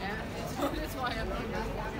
Ja, det tror jeg.